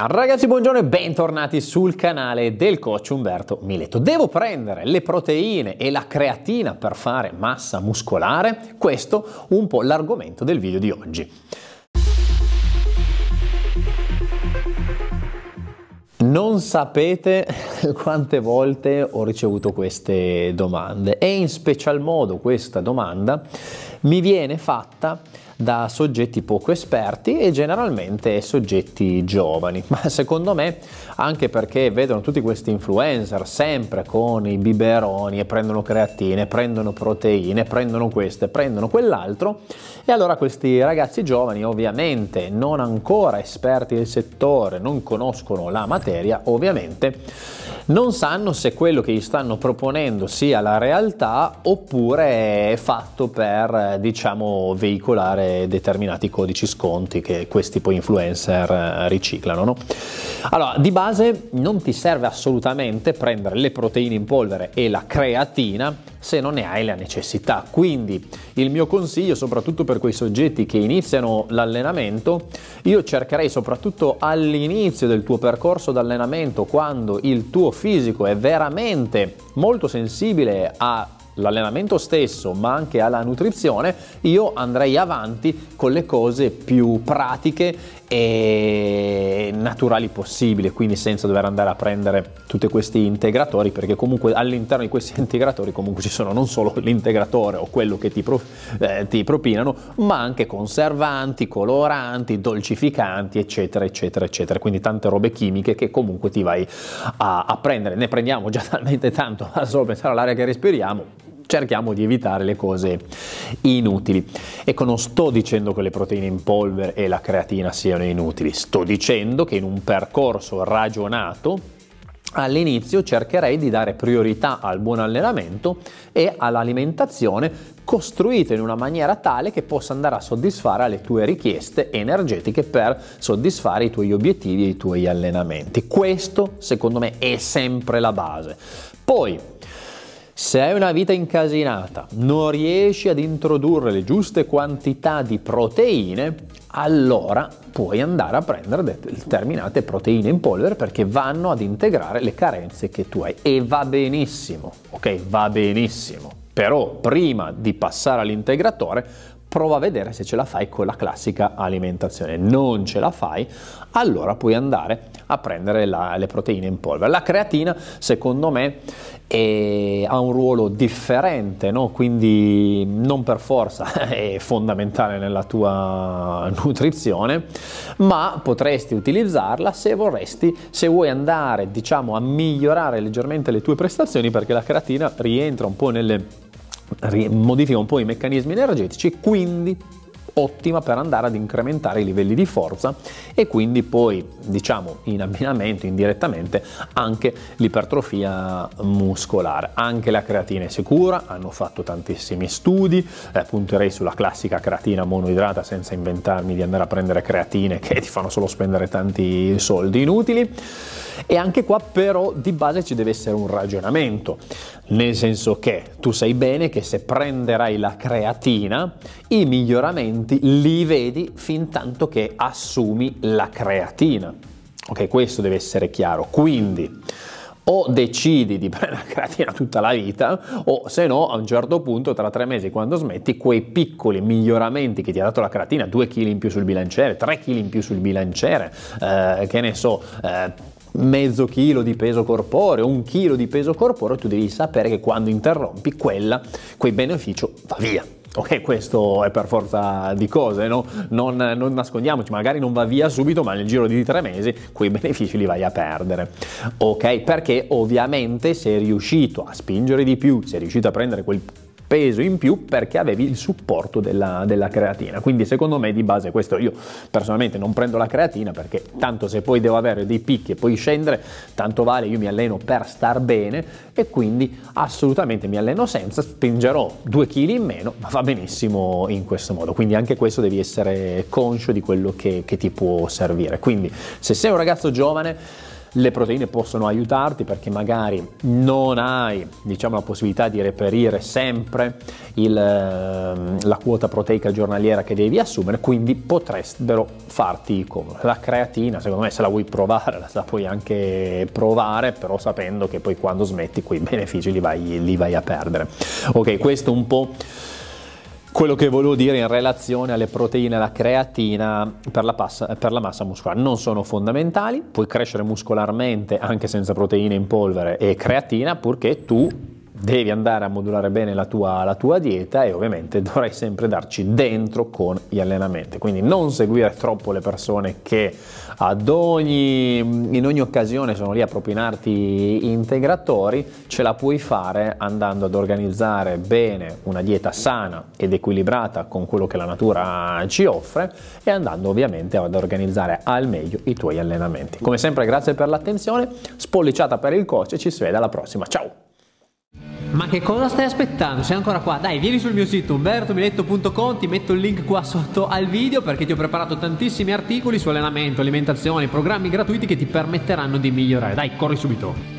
Ragazzi buongiorno e bentornati sul canale del coach Umberto Mileto. Devo prendere le proteine e la creatina per fare massa muscolare? Questo un po' l'argomento del video di oggi. Non sapete quante volte ho ricevuto queste domande? E in special modo questa domanda mi viene fatta da soggetti poco esperti e generalmente soggetti giovani, ma secondo me anche perché vedono tutti questi influencer sempre con i biberoni e prendono creatine, prendono proteine, prendono questo e prendono quell'altro e allora questi ragazzi giovani ovviamente non ancora esperti del settore, non conoscono la materia, ovviamente non sanno se quello che gli stanno proponendo sia la realtà oppure è fatto per diciamo veicolare determinati codici sconti che questi poi influencer eh, riciclano. No? Allora, di base non ti serve assolutamente prendere le proteine in polvere e la creatina se non ne hai la necessità. Quindi il mio consiglio, soprattutto per quei soggetti che iniziano l'allenamento, io cercherei soprattutto all'inizio del tuo percorso d'allenamento, quando il tuo fisico è veramente molto sensibile a l'allenamento stesso ma anche alla nutrizione, io andrei avanti con le cose più pratiche e naturali possibili, quindi senza dover andare a prendere tutti questi integratori, perché comunque all'interno di questi integratori comunque ci sono non solo l'integratore o quello che ti, pro, eh, ti propinano, ma anche conservanti, coloranti, dolcificanti, eccetera, eccetera, eccetera. Quindi tante robe chimiche che comunque ti vai a, a prendere. Ne prendiamo già talmente tanto a solo pensare all'aria che respiriamo cerchiamo di evitare le cose inutili. Ecco, non sto dicendo che le proteine in polvere e la creatina siano inutili, sto dicendo che in un percorso ragionato all'inizio cercherei di dare priorità al buon allenamento e all'alimentazione costruita in una maniera tale che possa andare a soddisfare le tue richieste energetiche per soddisfare i tuoi obiettivi e i tuoi allenamenti. Questo secondo me è sempre la base. Poi se hai una vita incasinata, non riesci ad introdurre le giuste quantità di proteine, allora puoi andare a prendere determinate proteine in polvere perché vanno ad integrare le carenze che tu hai e va benissimo, ok? Va benissimo. Però prima di passare all'integratore prova a vedere se ce la fai con la classica alimentazione. Non ce la fai, allora puoi andare a prendere la, le proteine in polvere. La creatina, secondo me, è, ha un ruolo differente, no? quindi non per forza è fondamentale nella tua nutrizione, ma potresti utilizzarla se vorresti, se vuoi andare, diciamo, a migliorare leggermente le tue prestazioni, perché la creatina rientra un po' nelle modifica un po' i meccanismi energetici, quindi ottima per andare ad incrementare i livelli di forza e quindi poi diciamo in abbinamento indirettamente anche l'ipertrofia muscolare. Anche la creatina è sicura hanno fatto tantissimi studi eh, punterei sulla classica creatina monoidrata senza inventarmi di andare a prendere creatine che ti fanno solo spendere tanti soldi inutili. E anche qua però di base ci deve essere un ragionamento, nel senso che tu sai bene che se prenderai la creatina, i miglioramenti li vedi fin tanto che assumi la creatina. Ok, questo deve essere chiaro. Quindi o decidi di prendere la creatina tutta la vita o se no a un certo punto tra tre mesi quando smetti quei piccoli miglioramenti che ti ha dato la creatina 2 kg in più sul bilanciere 3 kg in più sul bilanciere eh, che ne so eh, mezzo chilo di peso corporeo, un chilo di peso corporeo, tu devi sapere che quando interrompi quella, quel beneficio va via. Ok, questo è per forza di cose, no? non, non, nascondiamoci, magari non va via subito, ma nel giro di tre mesi quei benefici li vai a perdere. Ok, perché ovviamente sei riuscito a spingere di più, sei riuscito a prendere quel peso in più perché avevi il supporto della, della, creatina. Quindi secondo me di base questo io personalmente non prendo la creatina perché tanto se poi devo avere dei picchi e poi scendere, tanto vale io mi alleno per star bene e quindi assolutamente mi alleno senza, spingerò due kg in meno, ma va benissimo in questo modo. Quindi anche questo devi essere conscio di quello che, che ti può servire. Quindi se sei un ragazzo giovane le proteine possono aiutarti perché magari non hai diciamo, la possibilità di reperire sempre il, ehm, la quota proteica giornaliera che devi assumere, quindi potrebbero farti comodo. La creatina, secondo me, se la vuoi provare, la puoi anche provare, però sapendo che poi quando smetti quei benefici li vai, li vai a perdere. Ok, questo un po' quello che volevo dire in relazione alle proteine e alla creatina per la, passa, per la, massa muscolare. Non sono fondamentali, puoi crescere muscolarmente anche senza proteine in polvere e creatina purché tu devi andare a modulare bene la tua, la tua, dieta e ovviamente dovrai sempre darci dentro con gli allenamenti. Quindi non seguire troppo le persone che ogni, in ogni occasione sono lì a propinarti integratori, ce la puoi fare andando ad organizzare bene una dieta sana ed equilibrata con quello che la natura ci offre e andando ovviamente ad organizzare al meglio i tuoi allenamenti. Come sempre grazie per l'attenzione, spolliciata per il coach e ci si vede alla prossima. Ciao! Ma che cosa stai aspettando? Sei ancora qua? Dai, vieni sul mio sito umbertomiletto.com, ti metto il link qua sotto al video perché ti ho preparato tantissimi articoli su allenamento, alimentazione, programmi gratuiti che ti permetteranno di migliorare. Dai, corri subito!